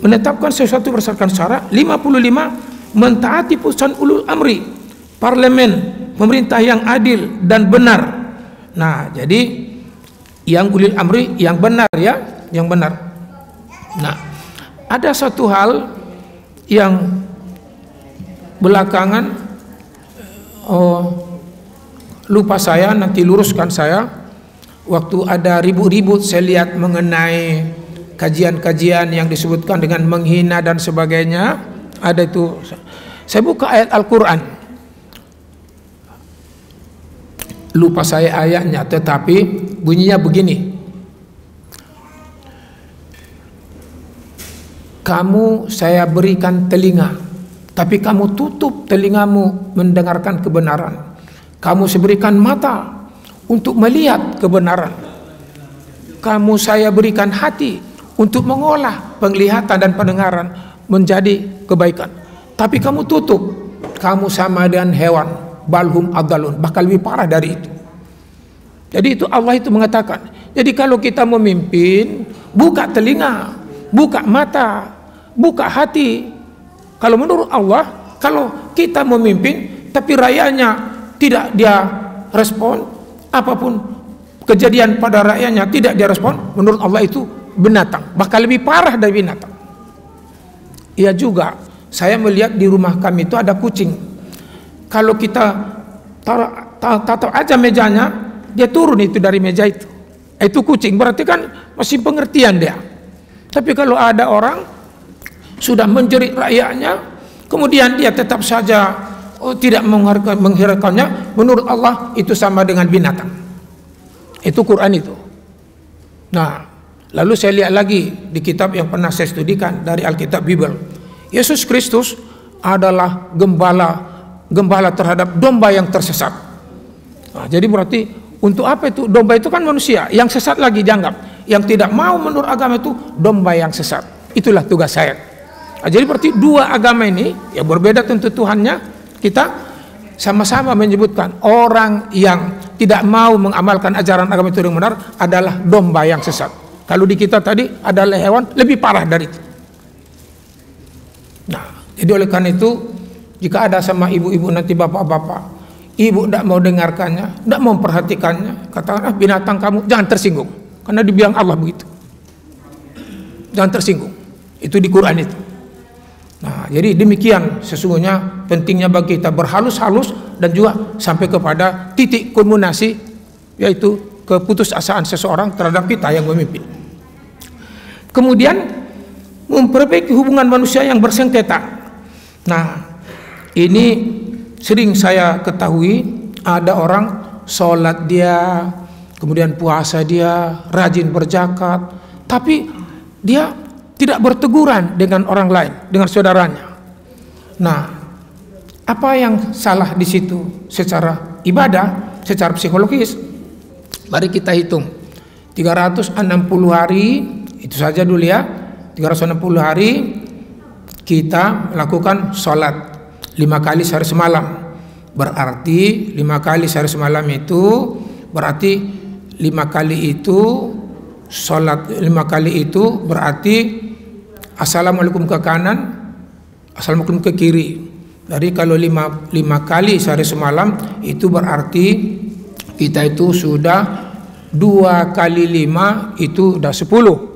menetapkan sesuatu berdasarkan syarat 55 mentaati putusan ulul amri parlemen pemerintah yang adil dan benar. Nah jadi yang ulil amri yang benar ya yang benar. Nah ada satu hal yang belakangan oh lupa saya nanti luruskan saya. Waktu ada ribut-ribut saya lihat mengenai kajian-kajian yang disebutkan dengan menghina dan sebagainya. Ada itu. Saya buka ayat Al-Quran lupa saya ayatnya tetapi bunyinya begini. Kamu saya berikan telinga tapi kamu tutup telingamu mendengarkan kebenaran. Kamu saya berikan mata untuk melihat kebenaran. Kamu saya berikan hati untuk mengolah penglihatan dan pendengaran menjadi kebaikan. Tapi kamu tutup, kamu sama dengan hewan, balhum adalun, bahkan lebih parah dari itu. Jadi itu Allah itu mengatakan. Jadi kalau kita memimpin, buka telinga, buka mata, buka hati. Kalau menurut Allah, kalau kita memimpin, tapi rakyatnya tidak dia respon, apa pun kejadian pada rakyatnya tidak dia respon, menurut Allah itu binatang, bahkan lebih parah dari binatang. Iya juga, saya melihat di rumah kami itu ada kucing. Kalau kita taruh aja mejanya, dia turun itu dari meja itu. Itu kucing, berarti kan masih pengertian dia. Tapi kalau ada orang sudah menjerit rakyatnya, kemudian dia tetap saja oh, tidak menghiraukannya, menurut Allah itu sama dengan binatang. Itu Quran itu. Nah, Lalu saya lihat lagi di kitab yang pernah saya studikan dari Alkitab Bible. Yesus Kristus adalah gembala gembala terhadap domba yang tersesat. Nah, jadi berarti untuk apa itu domba itu kan manusia yang sesat lagi dianggap yang tidak mau menurut agama itu domba yang sesat. Itulah tugas saya. Nah, jadi berarti dua agama ini ya berbeda tentu Tuhannya kita sama-sama menyebutkan orang yang tidak mau mengamalkan ajaran agama itu yang benar adalah domba yang sesat. Kalau di kita tadi adalah hewan lebih parah dari itu. Nah, jadi oleh karena itu jika ada sama ibu-ibu nanti bapak-bapak, ibu tidak mau dengarkannya, tidak mau memperhatikannya, katakan ah binatang kamu jangan tersinggung, karena dibilang Allah begitu. Jangan tersinggung. Itu di Quran itu. Nah, jadi demikian sesungguhnya pentingnya bagi kita berhalus-halus dan juga sampai kepada titik kulminasi yaitu keputusasaan seseorang terhadap kita yang memimpin. Kemudian memperbaiki hubungan manusia yang bersengketa. Nah, ini sering saya ketahui ada orang sholat dia, kemudian puasa dia, rajin berjakat, tapi dia tidak berteguran dengan orang lain, dengan saudaranya. Nah, apa yang salah di situ secara ibadah, secara psikologis? Mari kita hitung. 360 hari itu saja dulu ya. 360 hari kita melakukan sholat lima kali sehari semalam. Berarti lima kali sehari semalam itu berarti lima kali itu sholat lima kali itu berarti assalamualaikum ke kanan, assalamualaikum ke kiri. Jadi kalau lima, lima kali sehari semalam itu berarti kita itu sudah dua kali lima itu sudah sepuluh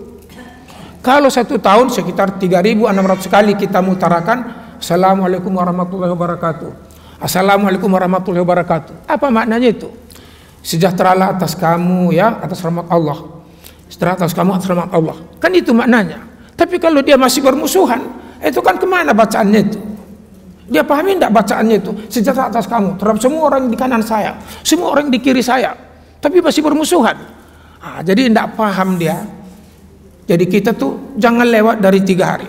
kalau satu tahun sekitar 3.600 kali kita mutarakan Assalamualaikum warahmatullahi wabarakatuh. Assalamualaikum warahmatullahi wabarakatuh. Apa maknanya itu? Sejahteralah atas kamu ya atas rahmat Allah. Sejahtera atas kamu atas rahmat Allah. Kan itu maknanya. Tapi kalau dia masih bermusuhan, itu kan ke mana bacaannya itu? Dia pahami tidak bacaannya itu? Sejahtera atas kamu terhadap semua orang di kanan saya, semua orang di kiri saya. Tapi masih bermusuhan. Nah, jadi tidak paham dia jadi kita tuh jangan lewat dari tiga hari.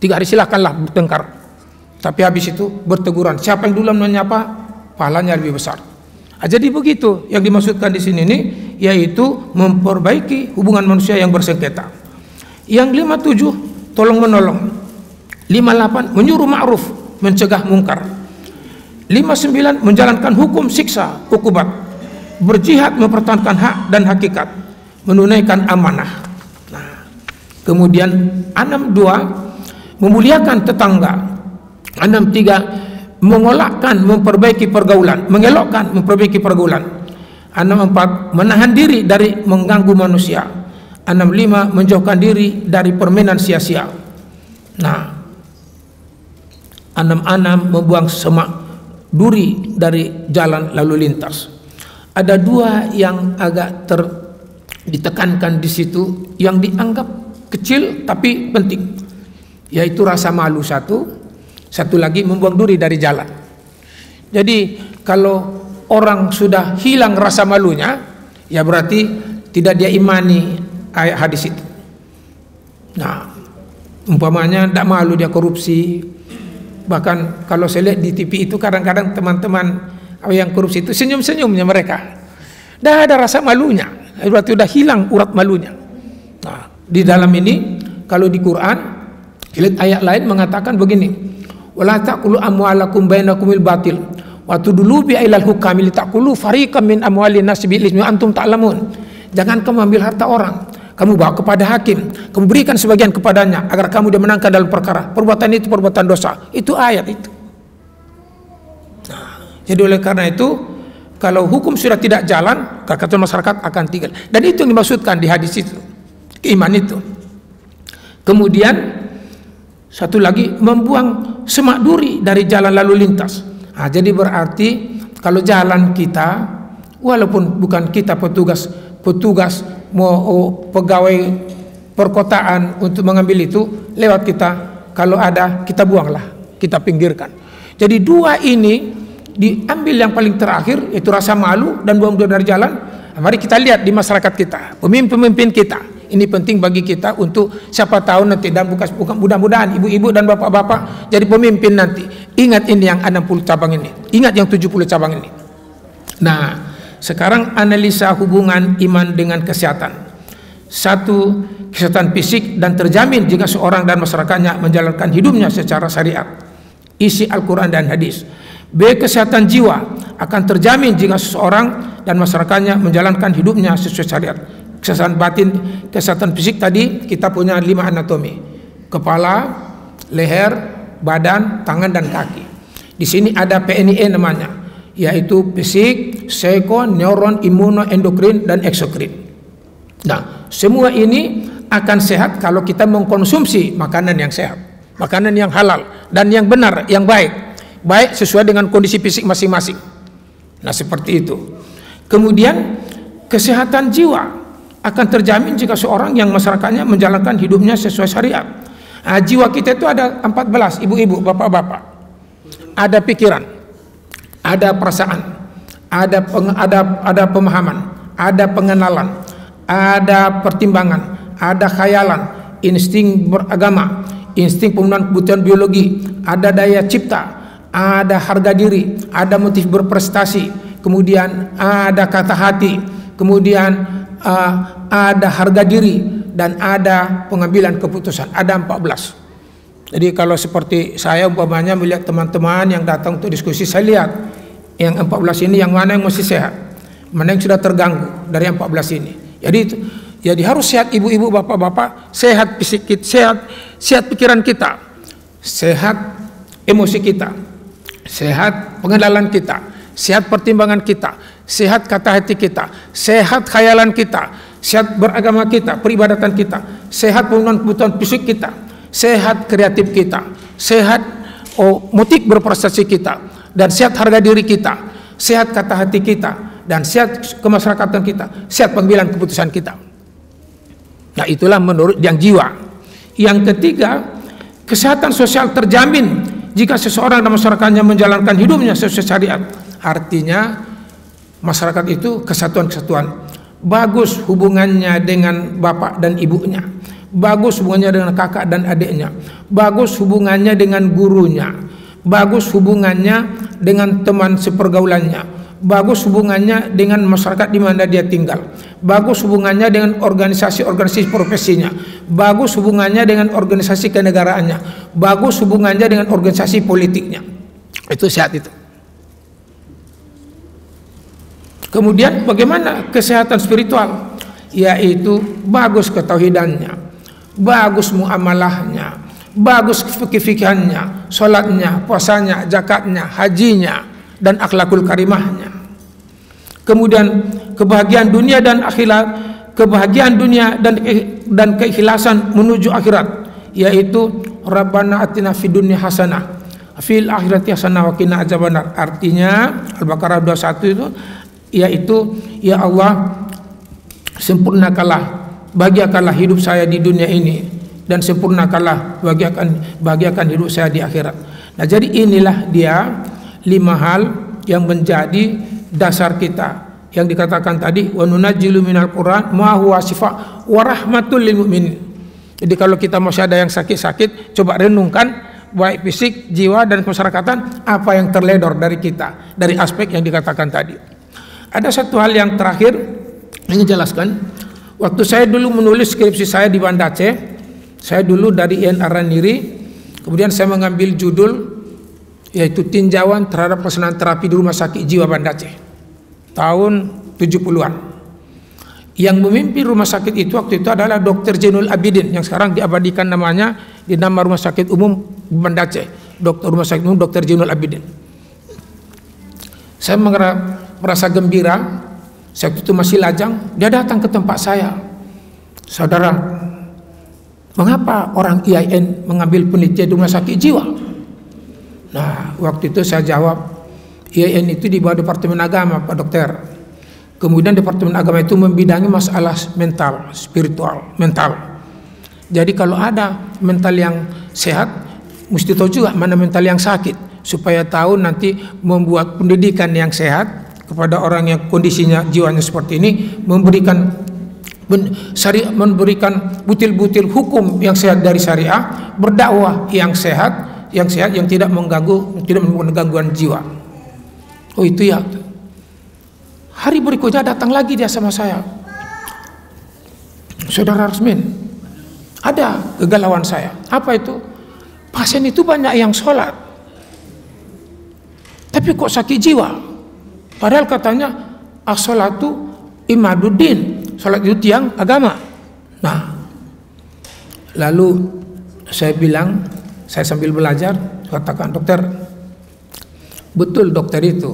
Tiga hari silahkanlah bertengkar. Tapi habis itu berteguran. Siapa yang dulu menyapa, pahalanya lebih besar. Nah, jadi begitu yang dimaksudkan di sini ini yaitu memperbaiki hubungan manusia yang bersengketa. Yang lima tujuh tolong menolong. Lima delapan menyuruh ma'ruf, mencegah mungkar. Lima sembilan menjalankan hukum siksa, hukubat. Berjihad mempertahankan hak dan hakikat. Menunaikan amanah. Kemudian enam dua memuliakan tetangga. Enam tiga mengolakkan memperbaiki pergaulan, mengelokkan memperbaiki pergaulan. Enam empat menahan diri dari mengganggu manusia. Enam lima menjauhkan diri dari permainan sia-sia. Nah, enam enam membuang semak duri dari jalan lalu lintas. Ada dua yang agak ter ditekankan di situ yang dianggap kecil tapi penting yaitu rasa malu satu satu lagi membuang duri dari jalan. Jadi kalau orang sudah hilang rasa malunya ya berarti tidak dia imani ayat hadis itu. Nah umpamanya tidak malu dia korupsi. Bahkan kalau saya lihat di TV itu kadang-kadang teman-teman yang korupsi itu senyum-senyumnya mereka. Tidak ada rasa malunya berarti sudah hilang urat malunya. Nah di dalam ini kalau di Quran Lihat ayat lain mengatakan begini. Wala taqulu amwalakum bainakumil batil wa tudlu bi ilal hukami li taqulu fariqam min amwalin nas bil antum ta'lamun. Jangan kamu ambil harta orang, kamu bawa kepada hakim, kamu berikan sebagian kepadanya agar kamu dimenangkan dalam perkara. Perbuatan itu perbuatan dosa. Itu ayat itu. Nah, jadi oleh karena itu kalau hukum sudah tidak jalan, kata masyarakat akan tinggal. Dan itu yang dimaksudkan di hadis itu. Iman itu. Kemudian satu lagi membuang semak duri dari jalan lalu lintas. Nah, jadi berarti kalau jalan kita walaupun bukan kita petugas petugas mau oh, pegawai perkotaan untuk mengambil itu lewat kita kalau ada kita buanglah kita pinggirkan. Jadi dua ini diambil yang paling terakhir yaitu rasa malu dan buang duri dari jalan. Nah, mari kita lihat di masyarakat kita, pemimpin-pemimpin kita ini penting bagi kita untuk siapa tahu nanti dan bukan mudah-mudahan ibu-ibu dan bapak-bapak jadi pemimpin nanti. Ingat ini yang 60 cabang ini. Ingat yang 70 cabang ini. Nah, sekarang analisa hubungan iman dengan kesehatan. Satu, kesehatan fisik dan terjamin jika seorang dan masyarakatnya menjalankan hidupnya secara syariat. Isi Al-Quran dan hadis. B. Kesehatan jiwa akan terjamin jika seseorang dan masyarakatnya menjalankan hidupnya sesuai syariat kesehatan batin, kesehatan fisik tadi kita punya lima anatomi. Kepala, leher, badan, tangan dan kaki. Di sini ada PNIE namanya, yaitu fisik, psiko, neuron, imuno, endokrin dan eksokrin. Nah, semua ini akan sehat kalau kita mengkonsumsi makanan yang sehat, makanan yang halal dan yang benar, yang baik, baik sesuai dengan kondisi fisik masing-masing. Nah, seperti itu. Kemudian kesehatan jiwa akan terjamin jika seorang yang masyarakatnya menjalankan hidupnya sesuai syariat. Nah, jiwa kita itu ada 14, ibu-ibu, bapak-bapak. Ada pikiran, ada perasaan, ada peng, ada ada pemahaman, ada pengenalan, ada pertimbangan, ada khayalan, insting beragama, insting pemenuhan kebutuhan biologi, ada daya cipta, ada harga diri, ada motif berprestasi, kemudian ada kata hati, kemudian uh, ada harga diri dan ada pengambilan keputusan. Ada 14. Jadi kalau seperti saya umpamanya melihat teman-teman yang datang untuk diskusi, saya lihat yang 14 ini yang mana yang masih sehat, mana yang sudah terganggu dari yang 14 ini. Jadi itu, jadi harus sehat ibu-ibu, bapak-bapak, sehat fisik kita, sehat sehat pikiran kita, sehat emosi kita, sehat pengenalan kita, sehat pertimbangan kita, sehat kata hati kita, sehat khayalan kita, sehat beragama kita, peribadatan kita, sehat pemenuhan kebutuhan fisik kita, sehat kreatif kita, sehat oh, motif berprestasi kita, dan sehat harga diri kita, sehat kata hati kita, dan sehat kemasyarakatan kita, sehat pengambilan keputusan kita. Nah itulah menurut yang jiwa. Yang ketiga, kesehatan sosial terjamin jika seseorang dan masyarakatnya menjalankan hidupnya sesuai syariat. Artinya masyarakat itu kesatuan-kesatuan. Bagus hubungannya dengan bapak dan ibunya. Bagus hubungannya dengan kakak dan adiknya. Bagus hubungannya dengan gurunya. Bagus hubungannya dengan teman sepergaulannya. Bagus hubungannya dengan masyarakat di mana dia tinggal. Bagus hubungannya dengan organisasi-organisasi profesinya. Bagus hubungannya dengan organisasi kenegaraannya. Bagus hubungannya dengan organisasi politiknya. Itu sehat itu. Kemudian bagaimana kesehatan spiritual? Yaitu bagus ketauhidannya, bagus muamalahnya, bagus fikih-fikihnya, sholatnya, puasanya, zakatnya, hajinya, dan akhlakul karimahnya. Kemudian kebahagiaan dunia dan akhirat, kebahagiaan dunia dan dan keikhlasan menuju akhirat, yaitu Rabbana atina fid dunya hasanah fil akhirati hasanah wa qina azabannar. Artinya Al-Baqarah 21 itu yaitu ya Allah sempurnakanlah bahagiakanlah hidup saya di dunia ini dan sempurnakanlah bahagiakan bahagiakan hidup saya di akhirat. Nah, jadi inilah dia lima hal yang menjadi dasar kita yang dikatakan tadi wa nunajjilu minal Qur'an ma huwa syifa wa rahmatul lil mu'minin. Jadi kalau kita masih ada yang sakit-sakit, coba renungkan baik fisik, jiwa dan kemasyarakatan apa yang terledor dari kita dari aspek yang dikatakan tadi. Ada satu hal yang terakhir ingin jelaskan Waktu saya dulu menulis skripsi saya di Banda Aceh, saya dulu dari IN Araniri, kemudian saya mengambil judul yaitu tinjauan terhadap pelaksanaan terapi di Rumah Sakit Jiwa Banda Aceh tahun 70-an. Yang memimpin rumah sakit itu waktu itu adalah Dr. Jenul Abidin yang sekarang diabadikan namanya di nama Rumah Sakit Umum Banda Aceh, Dr. Rumah Sakit Umum Dr. Jenul Abidin. Saya merasa gembira saya itu masih lajang, dia datang ke tempat saya. Saudara, mengapa orang IAIN mengambil penelitian di rumah sakit jiwa? Nah, waktu itu saya jawab, IAIN itu di bawah Departemen Agama, Pak Dokter. Kemudian Departemen Agama itu membidangi masalah mental, spiritual, mental. Jadi kalau ada mental yang sehat, mesti tahu juga mana mental yang sakit supaya tahu nanti membuat pendidikan yang sehat kepada orang yang kondisinya jiwanya seperti ini memberikan syariah memberikan butil-butil hukum yang sehat dari syariah berdakwah yang sehat yang sehat yang tidak mengganggu tidak menimbulkan gangguan jiwa. Oh itu ya. Hari berikutnya datang lagi dia sama saya. Saudara Rasmin ada kegalauan saya. Apa itu? Pasien itu banyak yang sholat. Tapi kok sakit jiwa Padahal katanya as-salatu imaduddin. Salat itu tiang agama. Nah, lalu saya bilang, saya sambil belajar, katakan dokter, betul dokter itu.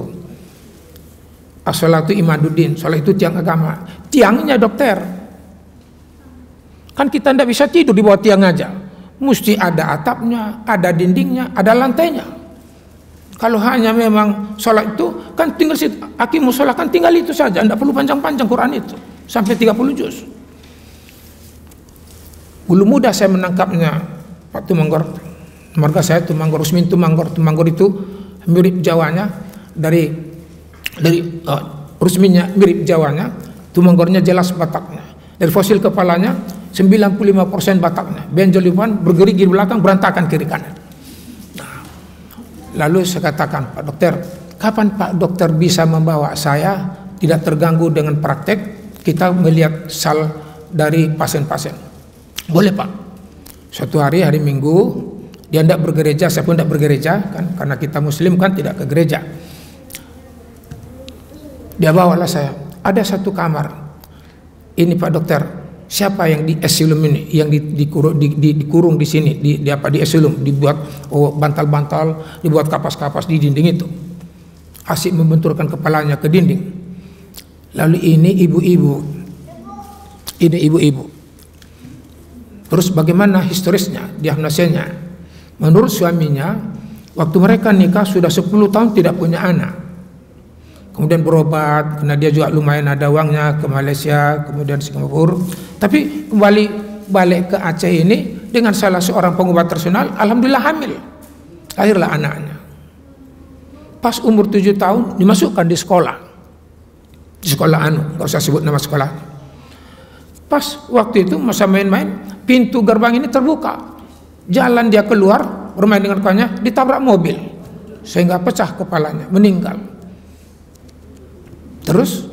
As-salatu imaduddin, salat itu tiang agama. Tiangnya dokter. Kan kita tidak bisa tidur di bawah tiang aja. Mesti ada atapnya, ada dindingnya, ada lantainya. Kalau hanya memang sholat itu kan tinggal situ. Akimu sholat kan tinggal itu saja, tidak perlu panjang-panjang Quran itu sampai 30 juz. Dulu mudah saya menangkapnya Pak Tumanggor. Marga saya Tumanggor Usmin Tumanggor. Tumanggor itu mirip Jawanya dari dari uh, Rusminnya mirip Jawanya, Tumanggornya jelas Bataknya. Dari fosil kepalanya 95% Bataknya. Benjol bergerigi di belakang berantakan kiri kanan. Lalu saya katakan, Pak Dokter, kapan Pak Dokter bisa membawa saya tidak terganggu dengan praktek kita melihat sal dari pasien-pasien. Boleh Pak. Suatu hari hari Minggu dia tidak bergereja, saya pun tidak bergereja kan karena kita Muslim kan tidak ke gereja. Dia bawalah saya. Ada satu kamar. Ini Pak Dokter, siapa yang di esilum ini yang di, dikurung, di, di, dikurung di sini di, di apa di esilum dibuat oh, bantal-bantal dibuat kapas-kapas di dinding itu asik membenturkan kepalanya ke dinding. Lalu ini ibu-ibu. Ini ibu-ibu. Terus bagaimana historisnya diagnosenya menurut suaminya waktu mereka nikah sudah 10 tahun tidak punya anak. Kemudian berobat karena dia juga lumayan ada uangnya ke Malaysia kemudian Singapura. Tapi kembali balik ke Aceh ini dengan salah seorang pengobat terkenal alhamdulillah hamil. Lahirlah anaknya pas umur tujuh tahun dimasukkan di sekolah. Di sekolah anu nggak usah sebut nama sekolah. Pas waktu itu masa main-main pintu gerbang ini terbuka. Jalan dia keluar bermain dengan kawannya ditabrak mobil. Sehingga pecah kepalanya meninggal. Terus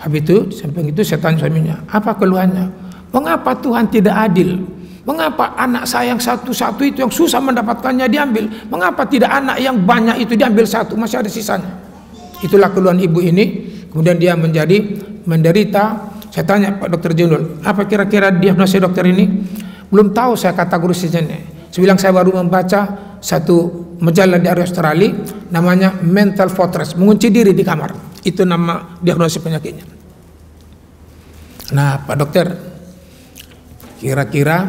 habis itu samping itu saya tanya suaminya, apa keluhannya? Mengapa Tuhan tidak adil? Mengapa anak saya yang satu-satu itu yang susah mendapatkannya diambil? Mengapa tidak anak yang banyak itu diambil satu masih ada sisanya? Itulah keluhan ibu ini. Kemudian dia menjadi menderita. Saya tanya Pak Dokter Jenul, apa kira-kira diagnosis dokter ini? belum tahu saya kategorisasinya nih. Sebilang saya baru membaca satu majalah di Australia namanya Mental Fortress, mengunci diri di kamar. Itu nama diagnosis penyakitnya. Nah, Pak Dokter, kira-kira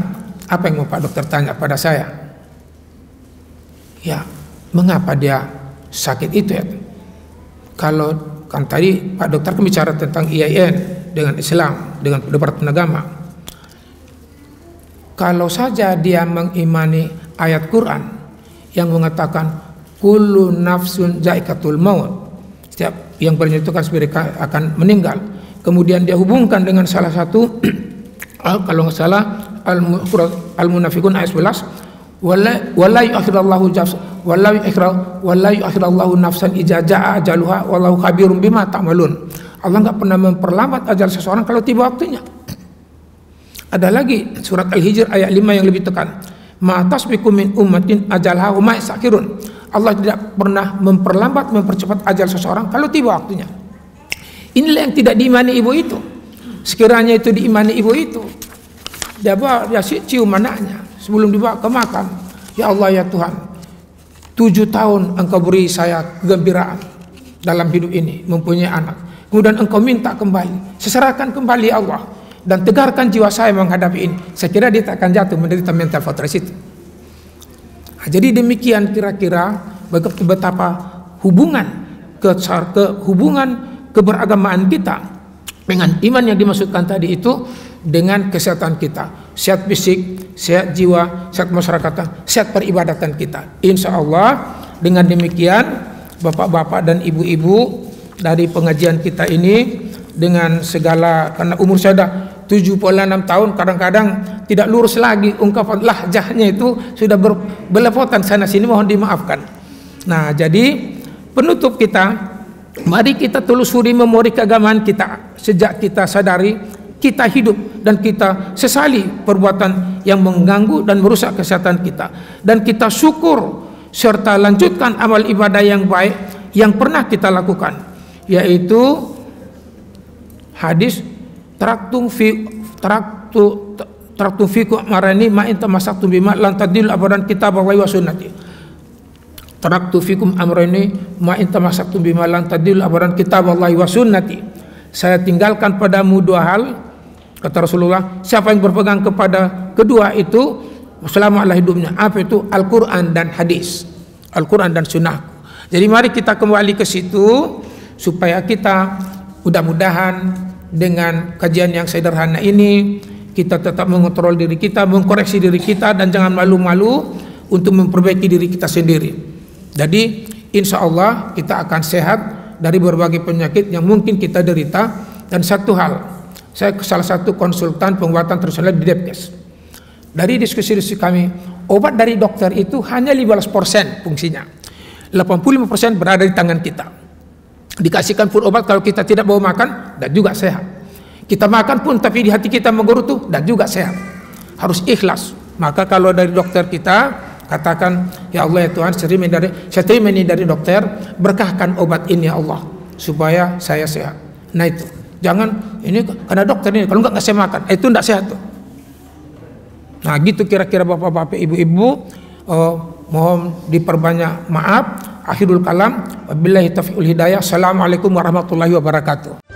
apa yang mau Pak Dokter tanya pada saya? Ya, mengapa dia sakit itu ya? Kalau kan tadi Pak Dokter kan bicara tentang IAIN dengan Islam, dengan Departemen Agama. Kalau saja dia mengimani ayat Quran yang mengatakan kullu nafsun zaikatul maut. Setiap yang bernyawa sebagai akan meninggal kemudian dia hubungkan dengan salah satu kalau nggak salah al munafikun ayat 11 wala yu'akhirallahu wala yu'akhir wala yu'akhirallahu nafsan idza jaa ajaluha wallahu khabirum bima ta'malun. Allah nggak pernah memperlambat ajal seseorang kalau tiba waktunya. Ada lagi surat Al-Hijr ayat 5 yang lebih tekan. Ma tasbiqu min ummatin ajalha wa ma Allah tidak pernah memperlambat mempercepat ajal seseorang kalau tiba waktunya. Inilah yang tidak diimani ibu itu. Sekiranya itu diimani ibu itu, dia cium anaknya sebelum dibawa ke makam. Ya Allah ya Tuhan, tujuh tahun engkau beri saya kegembiraan dalam hidup ini mempunyai anak. Kemudian engkau minta kembali, seserahkan kembali ya Allah dan tegarkan jiwa saya menghadapi ini. Saya kira dia tak akan jatuh menderita mental fortress itu. Nah, jadi demikian kira-kira betapa hubungan ke, ke hubungan keberagamaan kita dengan iman yang dimaksudkan tadi itu dengan kesehatan kita. Sehat fisik sehat jiwa sehat masyarakat sehat peribadatan kita. Insya Allah dengan demikian bapak-bapak dan ibu-ibu dari pengajian kita ini dengan segala karena umur saya sudah 76 tahun kadang-kadang tidak lurus lagi ungkapan lahjahnya itu sudah berbelepotan sana sini mohon dimaafkan. Nah jadi penutup kita Mari kita telusuri memori keagamaan kita. Sejak kita sadari kita hidup dan kita sesali perbuatan yang mengganggu dan merusak kesehatan kita dan kita syukur serta lanjutkan amal ibadah yang baik yang pernah kita lakukan yaitu hadis traktum fi traktu traktum fi marani ma inta masaktum bima lan tadil abadan kitab wa sunnati Taraktu fikum amrani ma in tamassaktum bima lan tadil abaran kitab Allah wa sunnati. Saya tinggalkan padamu dua hal kata Rasulullah, siapa yang berpegang kepada kedua itu selama Allah hidupnya. Apa itu? Al-Qur'an dan hadis. Al-Qur'an dan sunnah. Jadi mari kita kembali ke situ supaya kita mudah-mudahan dengan kajian yang sederhana ini kita tetap mengontrol diri kita, mengkoreksi diri kita dan jangan malu-malu untuk memperbaiki diri kita sendiri. Jadi insya Allah kita akan sehat dari berbagai penyakit yang mungkin kita derita dan satu hal saya salah satu konsultan pengobatan tradisional di Depkes. Dari diskusi-diskusi kami obat dari dokter itu hanya 15% fungsinya. 85% berada di tangan kita. Dikasihkan pun obat kalau kita tidak mau makan dan juga sehat. Kita makan pun tapi di hati kita menggerutu dan juga sehat. Harus ikhlas. Maka kalau dari dokter kita Katakan, ya Allah ya Tuhan, saya terima ini dari dokter, berkahkan obat ini ya Allah supaya saya sehat. Nah itu, jangan ini karena dokter ini kalau enggak nggak saya makan, itu enggak sehat tuh. Nah gitu kira-kira bapak-bapak, ibu-ibu, oh, mohon diperbanyak maaf. Akhirul kalam, wabillahi taufiqul hidayah. Assalamualaikum warahmatullahi wabarakatuh.